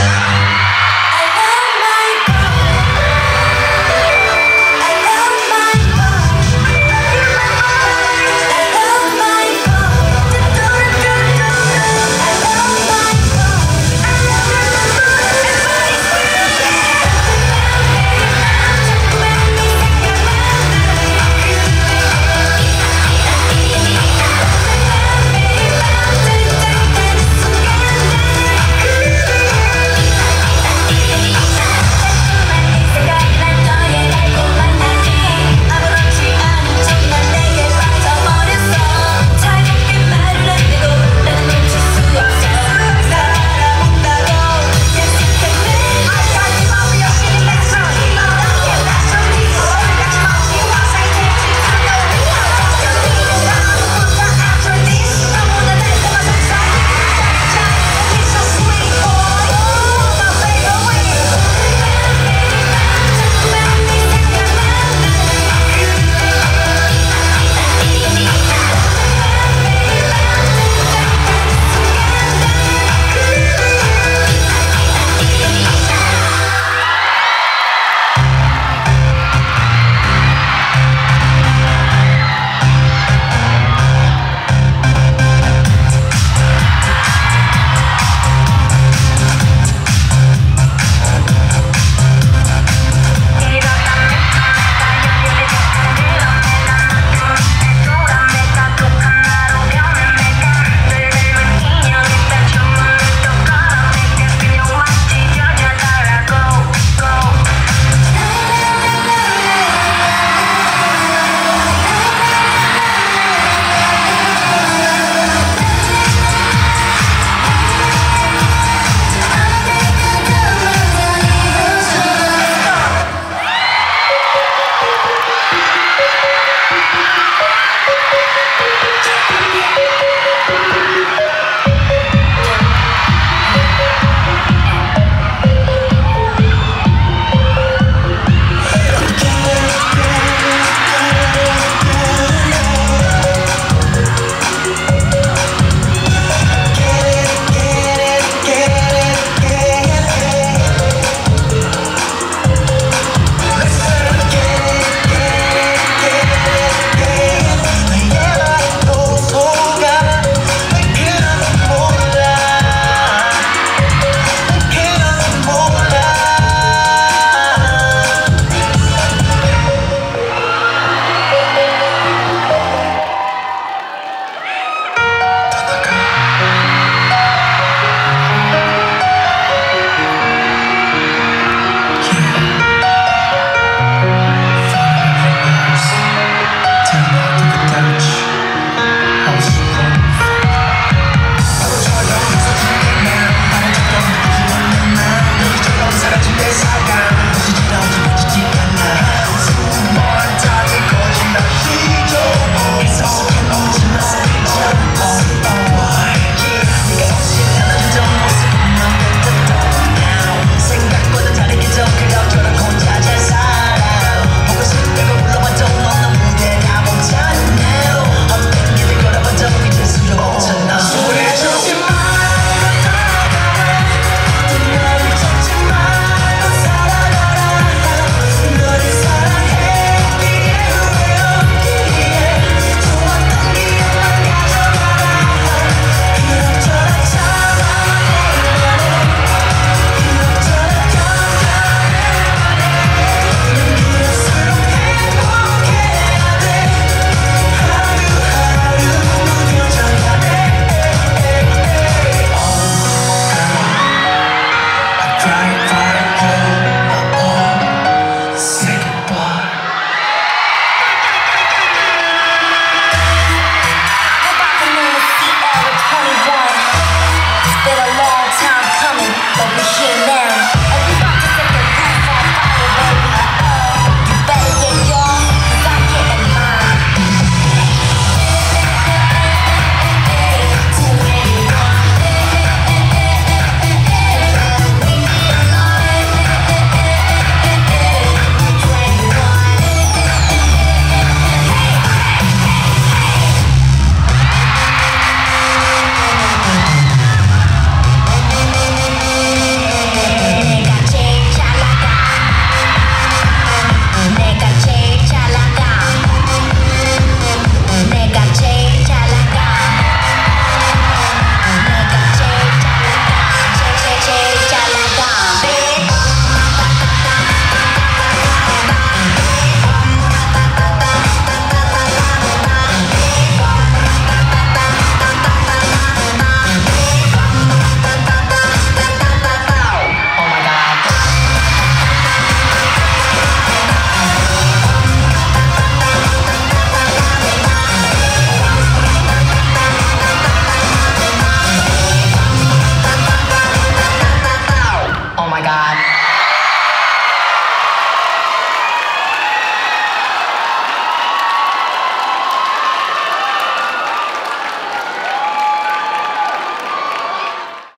Yeah.